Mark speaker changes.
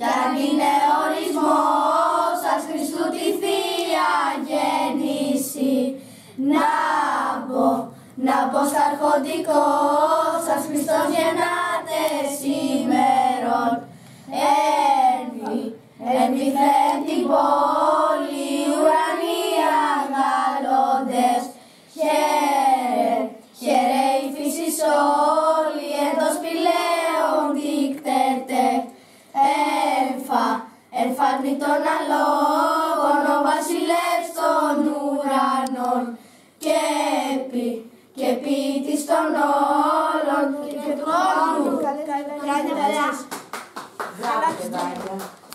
Speaker 1: κι αν είναι ορισμός σας Χριστού τη Θεία Γέννηση να πω, να πω στα αρχοντικό σας Χριστός γεννάτε σήμερον. Ένβη, ένβηθεν την πόλη ουρανοί αγαλώντες χαίρε, χαίρε η φύση όλη εμφάνει των αλόγων ο βασιλεύς των ουρανών και επί, και ποιητής των όλων και του χρόνου.
Speaker 2: Μπράβο, παιδάκι.